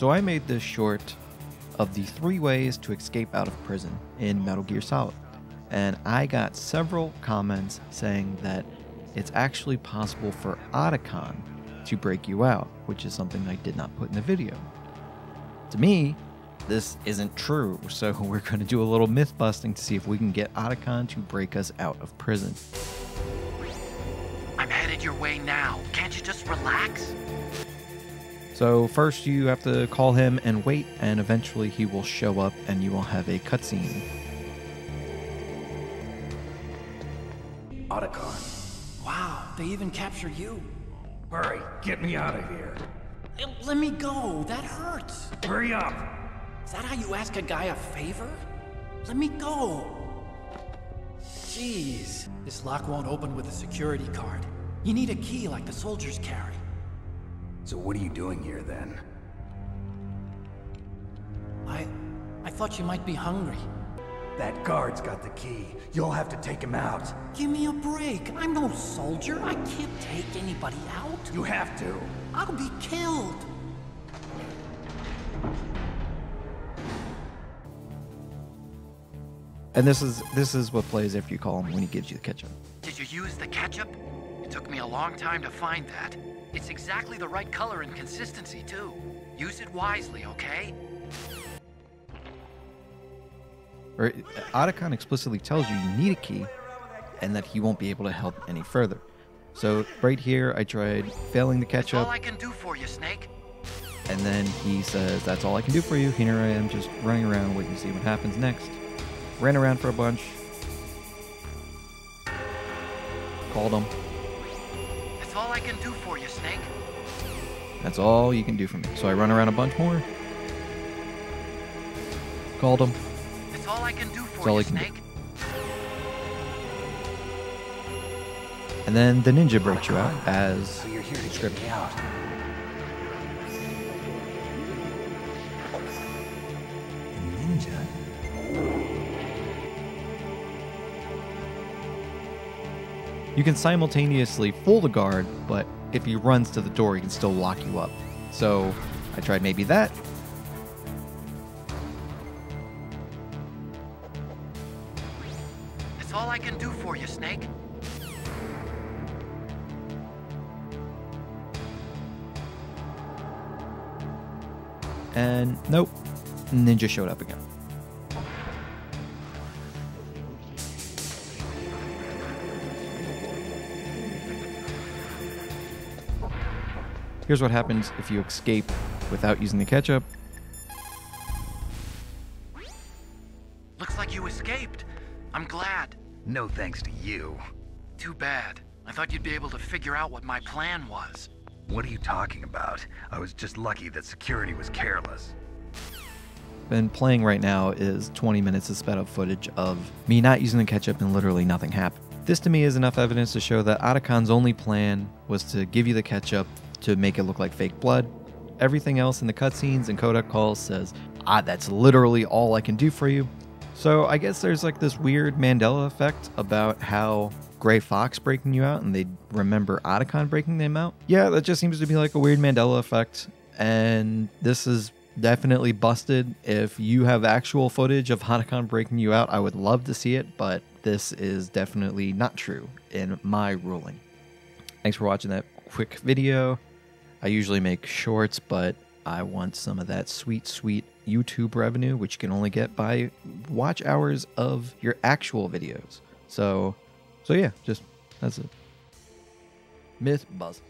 So I made this short of the three ways to escape out of prison in Metal Gear Solid. And I got several comments saying that it's actually possible for Otacon to break you out, which is something I did not put in the video. To me, this isn't true, so we're going to do a little myth busting to see if we can get Otacon to break us out of prison. I'm headed your way now. Can't you just relax? So, first, you have to call him and wait, and eventually he will show up and you will have a cutscene. Otacon. Wow, they even capture you. Hurry, get me out of here. Eh, Let me go. That hurts. Hurry up! Is that how you ask a guy a favor? Let me go. Jeez, this lock won't open with a security card. You need a key like the soldiers carry. So what are you doing here then? I... I thought you might be hungry. That guard's got the key. You'll have to take him out. Give me a break. I'm no soldier. I can't take anybody out. You have to. I'll be killed. And this is this is what plays after you call him when he gives you the ketchup. Did you use the ketchup? It took me a long time to find that. It's exactly the right color and consistency, too. Use it wisely, okay? Or uh, Otacon explicitly tells you you need a key, and that he won't be able to help any further. So right here, I tried failing the That's all I can do for you, Snake. and then he says, "That's all I can do for you." Here I am, just running around, waiting to see what happens next. Ran around for a bunch. Called him. That's all I can do for you, Snake. That's all you can do for me. So I run around a bunch more. Called him. That's all I can do That's for all you, I can do. Snake. And then the ninja breaks you out as So you're here to get me out. You can simultaneously fool the guard, but if he runs to the door, he can still lock you up. So I tried maybe that. That's all I can do for you, Snake. And nope, ninja showed up again. Here's what happens if you escape without using the ketchup. Looks like you escaped. I'm glad. No thanks to you. Too bad. I thought you'd be able to figure out what my plan was. What are you talking about? I was just lucky that security was careless. And playing right now is 20 minutes of sped up footage of me not using the ketchup and literally nothing happened. This to me is enough evidence to show that Otacon's only plan was to give you the ketchup to make it look like fake blood. Everything else in the cutscenes and Codec calls says, ah, that's literally all I can do for you. So I guess there's like this weird Mandela effect about how Gray Fox breaking you out and they remember Otacon breaking them out. Yeah, that just seems to be like a weird Mandela effect. And this is definitely busted. If you have actual footage of Otacon breaking you out, I would love to see it, but this is definitely not true in my ruling. Thanks for watching that quick video. I usually make shorts, but I want some of that sweet, sweet YouTube revenue, which you can only get by watch hours of your actual videos. So, so yeah, just that's it. Myth busted.